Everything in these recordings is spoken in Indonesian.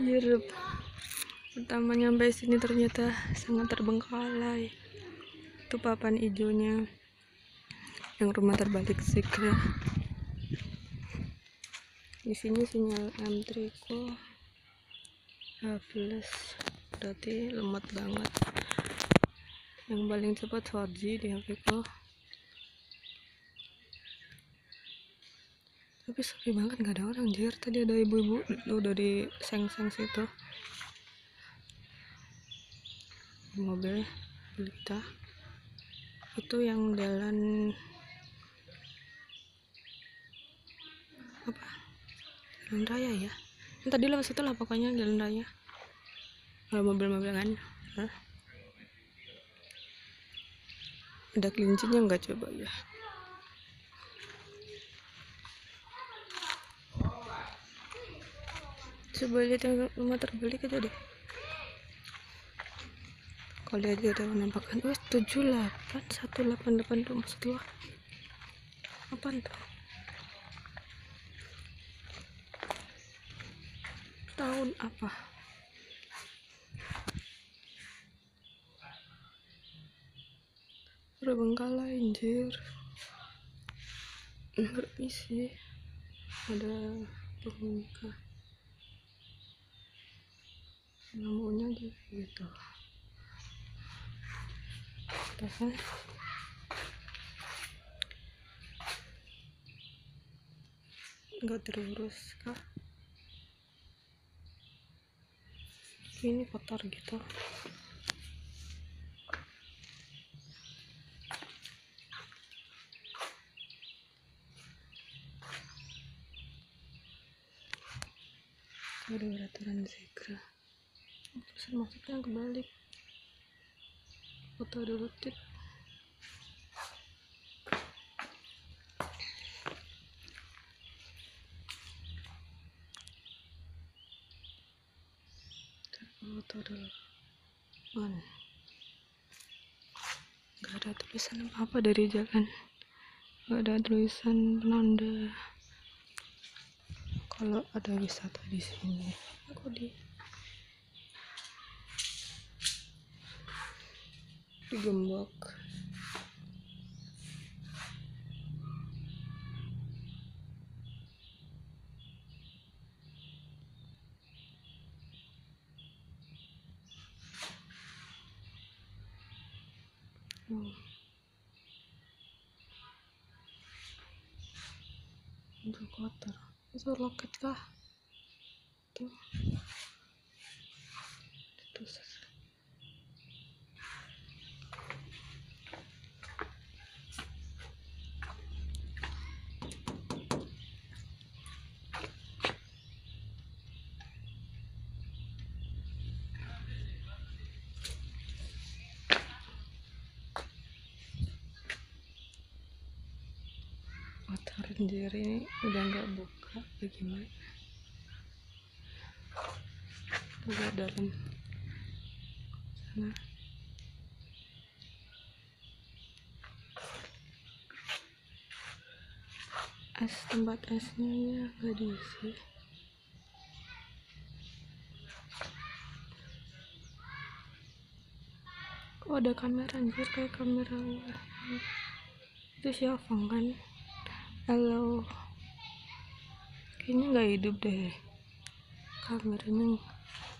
Yerup. Pertama nyampe sini ternyata sangat terbengkalai. Itu papan hijaunya. Yang rumah terbalik segera. Di sini sinyal M3 H+ berarti lemot banget. Yang paling cepat 4G di HP ku. Tapi sepi banget nggak ada orang jir. Tadi ada ibu-ibu udah di seng-seng situ. Mobil Belita. Itu yang jalan apa? Jalan raya ya. Yang tadi lewat situ lah pokoknya jalan raya. Kalau mobil-mobil kan. Hah? Ada kelincinya nggak coba ya? Coba lihat yang rumah terbalik aja deh. Kalau lihat ada penampakan, wes tujuh delapan satu delapan delapan tuh maksud lo? Apaan tuh? Tahun apa? Terbengkalai anjir. Ngerti sih. Ada penghuni lampunya gitu. Tahan. nggak terurus kah ini kotor gitu. Ada peraturan segera terus maksudnya kebalik. Foto dulu tit. Foto dulu. Nggak ada tulisan apa apa dari jalan. Nggak ada tulisan penanda kalau ada wisata di sini aku di digembok hmm. udah kotor. Itu loket kah? Tuh. Itu kotor anjir ini udah nggak buka bagaimana coba dalam. Sana. Es tempat esnya ya nggak diisi. Oh ada kamera anjir kayak kamera itu siapa kan halo. Kayaknya nggak hidup deh. Kameranya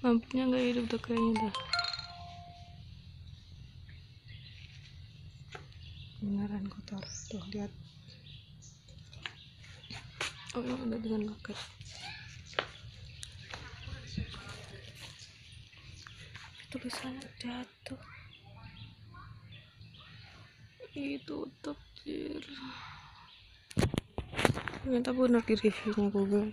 lampunya nggak hidup tuh kayaknya dah. Beneran kotor. Tuh lihat. Oh ini udah dengan loket. Tulisannya jatuh. Itu jir ternyata benar di reviewnya Google.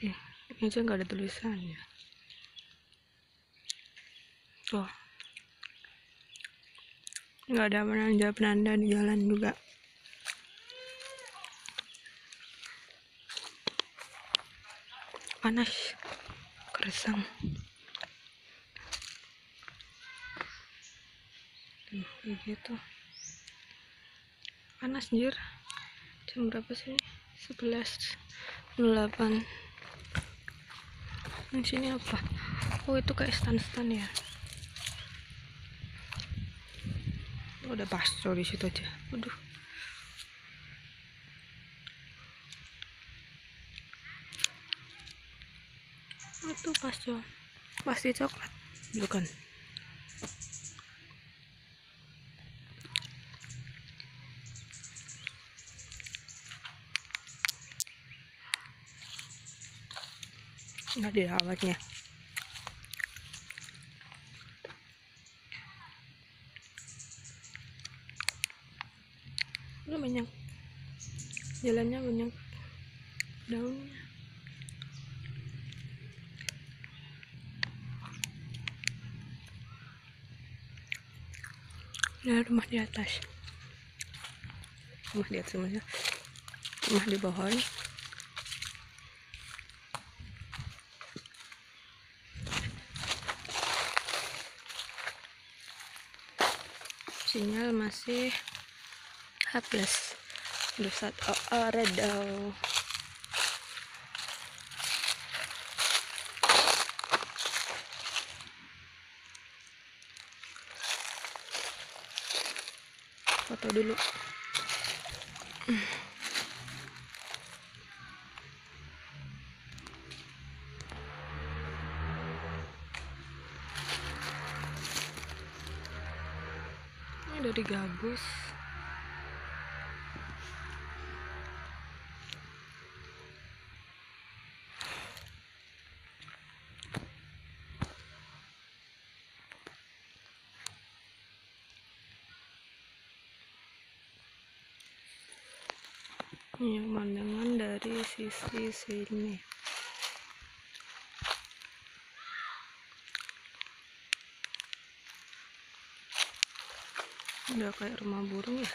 Ya ini aja nggak ada tulisannya. Tuh. Nggak ada penanda penanda di jalan juga panas gersang Tuh, gitu. Panas anjir. Jam berapa sih 11 08 yang sini apa? Oh itu kayak stand-stand ya? Oh, ada baso di situ aja. Aduh itu baso pasti coklat. Bukan. Nggak dirawatnya ini banyak jalannya banyak daunnya ini rumah di atas. Rumah di atas rumahnya. Rumah di bawah. Sinyal masih H plus Dusat oh, redau foto dulu. Ini dari gabus ini pemandangan dari sisi sini. Udah kayak rumah burung ya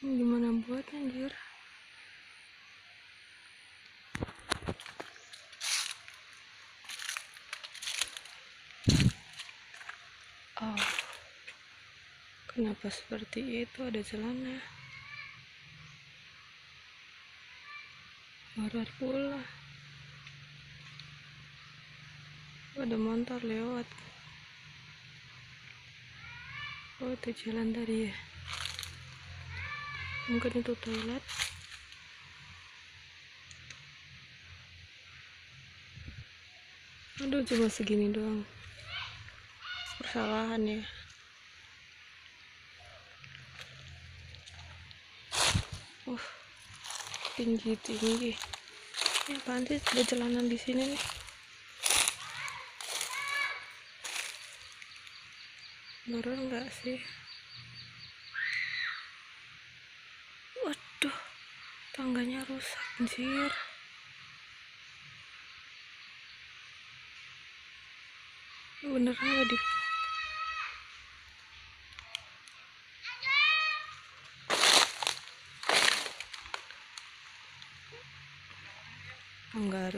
Ini gimana buatnya anjir oh kenapa seperti itu? Ada celana. Horor pula. Ada motor lewat. Oh itu jalan tadi ya? Mungkin itu toilet. Aduh cuma segini doang. Persalahan ya uh tinggi tinggi. Ini apaan sih? Ada jalanan di sini nih. Horor nggak sih? Waduh tangganya rusak anjir. Beneran nggak di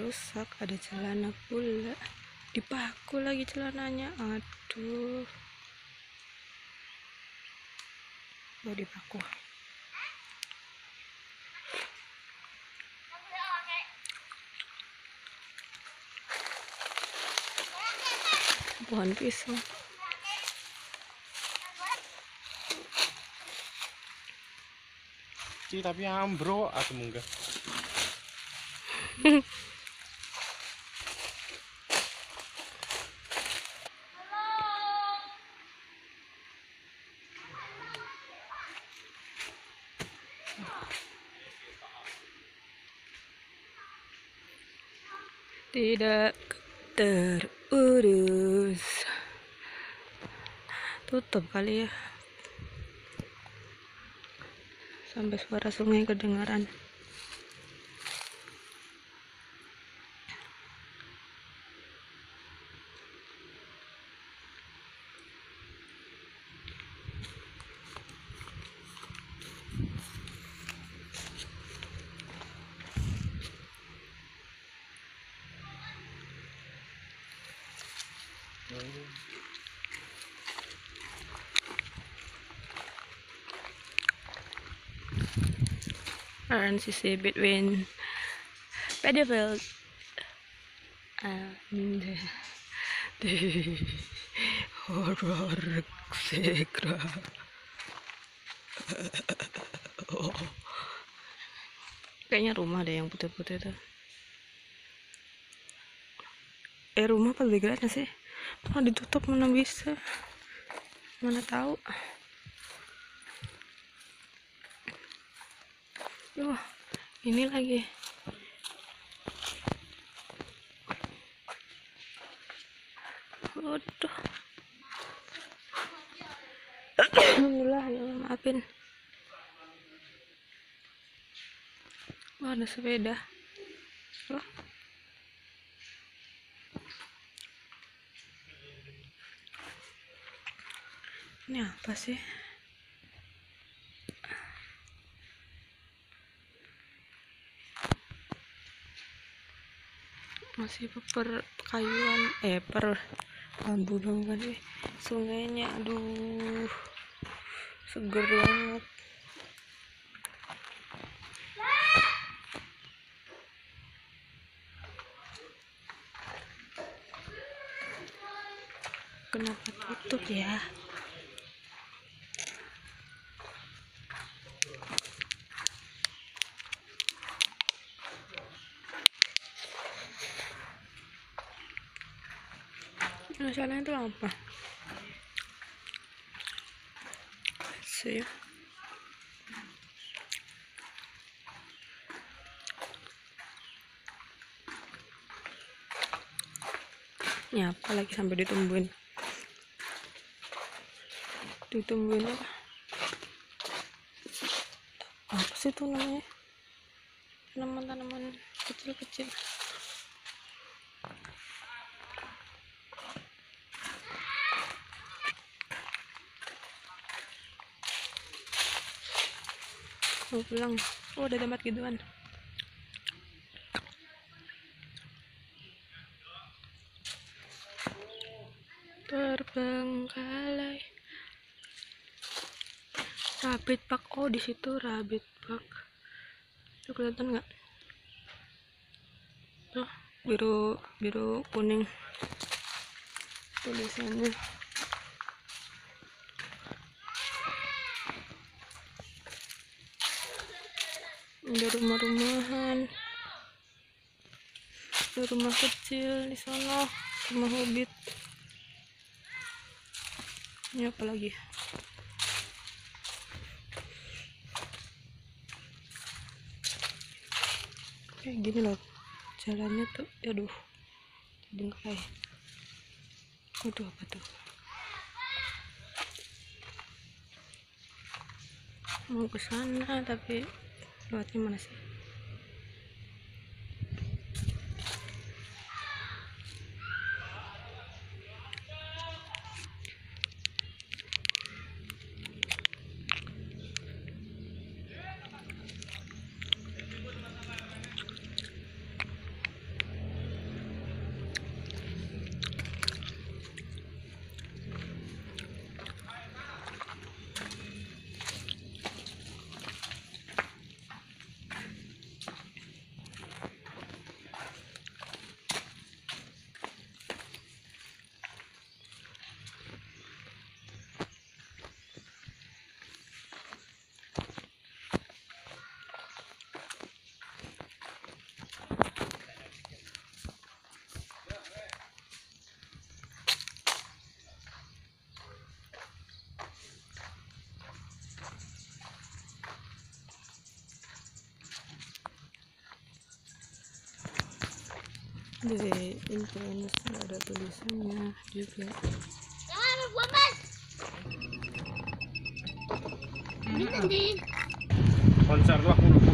rusak ada celana pula. Dipaku lagi celananya aduh. Mau dipaku. Pohon pisang. Ci, tapi ambro atau enggak? tidak terurus. Tutup kali ya. Sampai suara sungai kedengaran transition between Pedifeld and the horror sekra. Kayaknya rumah deh yang putih-putih tuh. Eh rumah apa backgroundnya sih? Mana ditutup mana bisa? Mana tahu? Wah, ini lagi. Waduh. Alhamdulillah, ya Allah, maafin. Wah, ada sepeda. Wah. Ini apa sih? Masih per kayuan eh per bambu bambu sih sungainya aduh seger banget. Kenapa tutup ya masalahnya itu apa? Sih ini apa lagi sampai ditumbuhin? Ditumbuhin apa? Apa sih itu namanya? Tanaman-tanaman kecil-kecil mau pulang. Oh ada tempat gituan. Terbengkalai. Rabbit park. Oh di situ rabbit park. Itu kelihatan nggak? Oh, biru biru kuning. Tulisannya ada rumah-rumahan. Ada rumah kecil di sana rumah hobbit. Ini apa lagi? Kayak gini loh jalannya tuh aduh bengkai waduh apa tuh? Mau ke sana tapi lewatnya mana sih di influencer ada tulisannya juga Jangan buah mas. Ini konser tuh aku